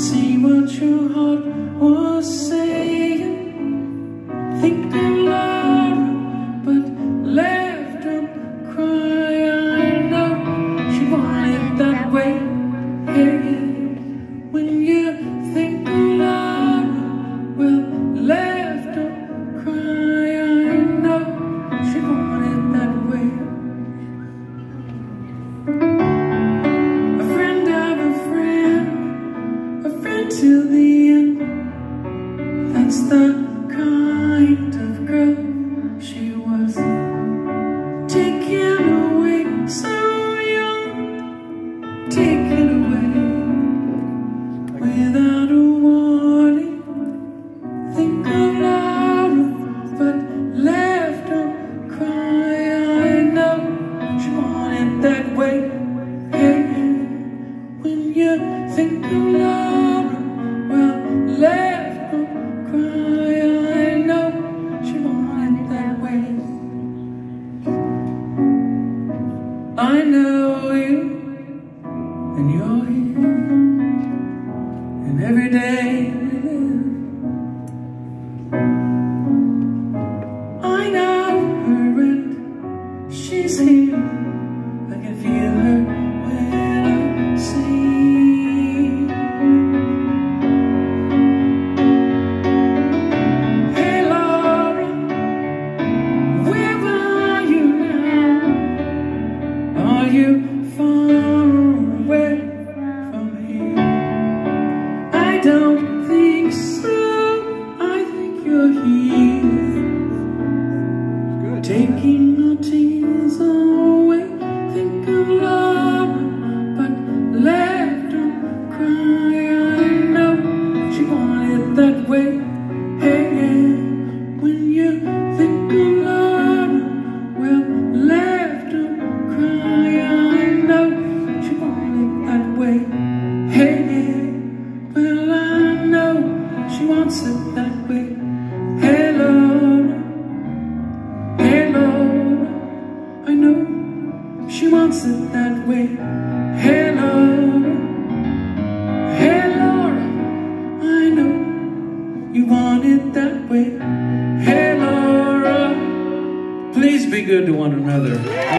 see what your heart was saying. Think aloud, but left up cry. I know she wanted that way. the end. That's the kind of girl she was. Taken away so young, taken away without a warning. Think of Laura, but left her cry. I know she wanted that way. left. I know that way. I know you, and you're here, and every day. I know her, and she's here. Don't think so. I think you're here. Taking wants it that Lord. Hey Laura, I know she wants it that way. Hey Laura, I know you want it that way. Laura, please be good to one another.